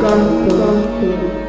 canto.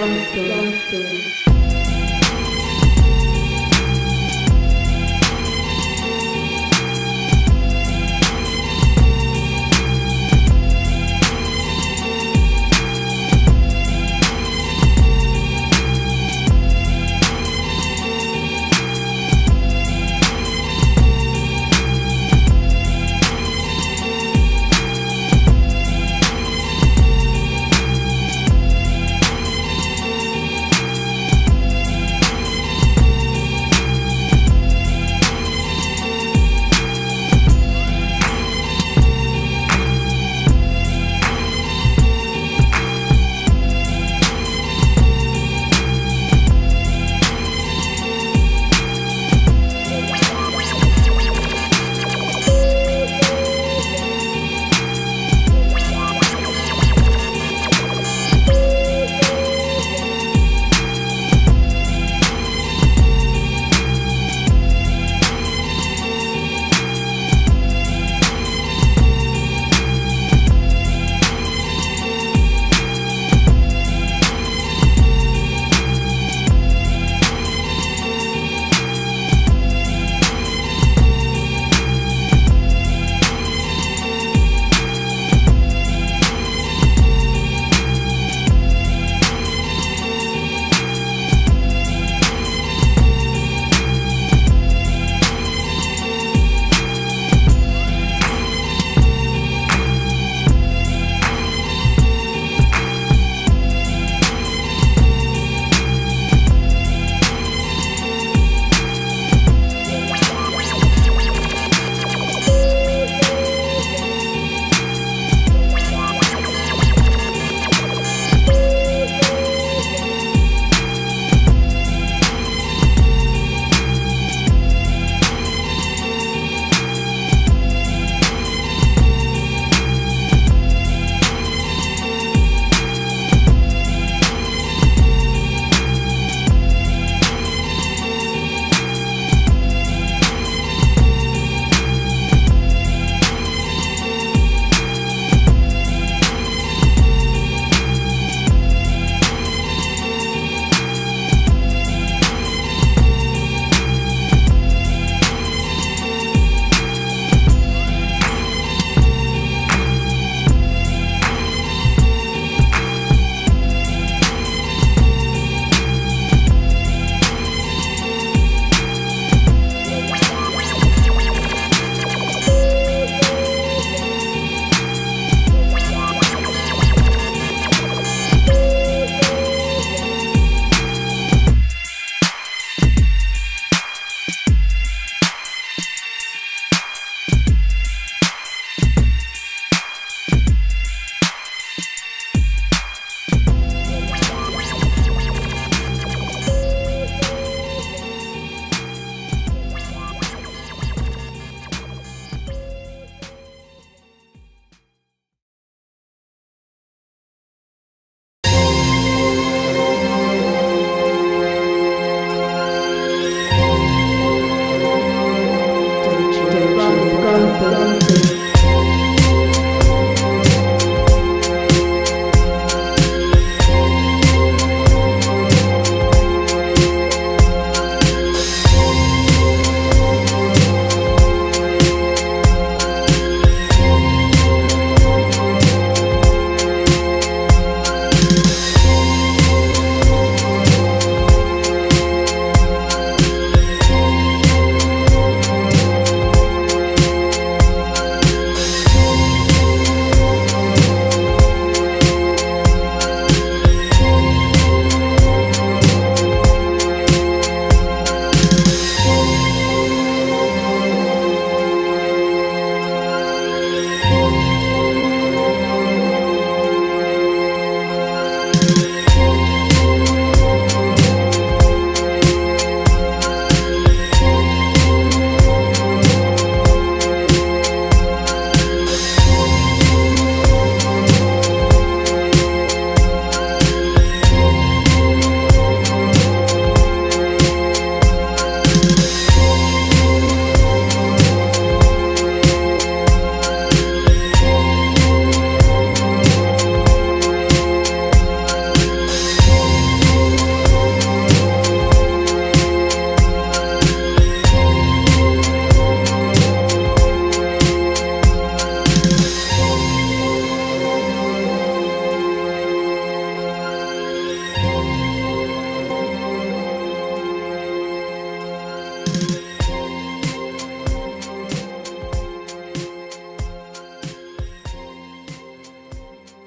Dance, dance.